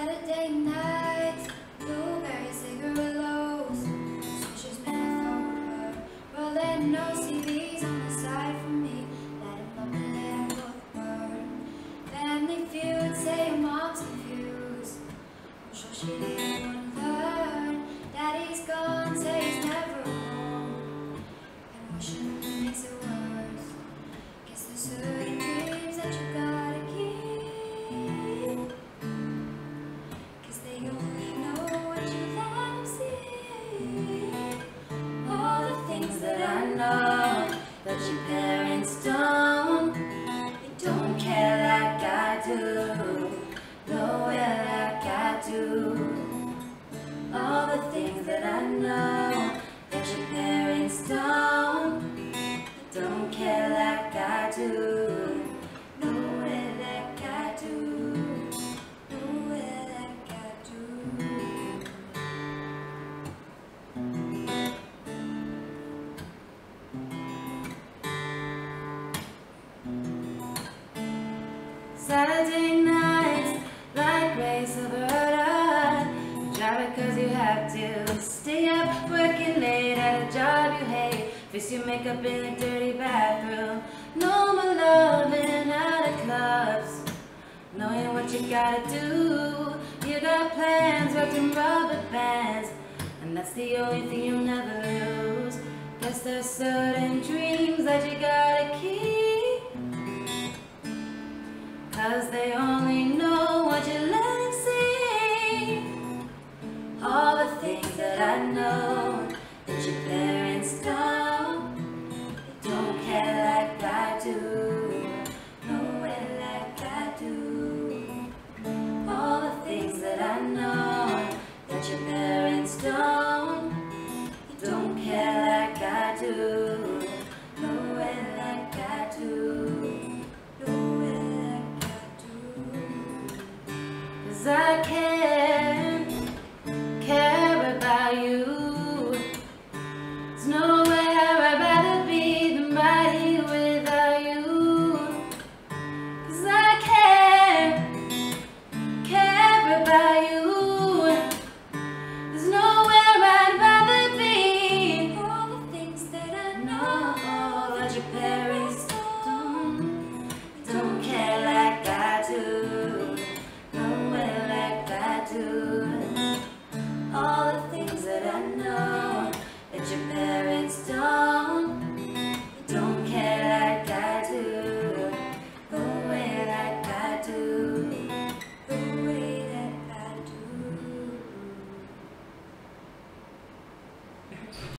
Saturday nights, blueberry cigarillos, sushis bent over, rolling no CDs on the side for me. Let him love the land of burn. Family feud, say your mom's confused. I'm sure she your parents don't. They don't care like I do, nowhere like I do. All the things that I know. Saturday nights, like race over a Drive cause you have to Stay up working late at a job you hate. Fix your makeup in a dirty bathroom. No more loving out of clubs Knowing what you gotta do. You got plans wrapped in rubber bands. And that's the only thing you'll never lose. Guess there's certain dreams that you gotta do do I care,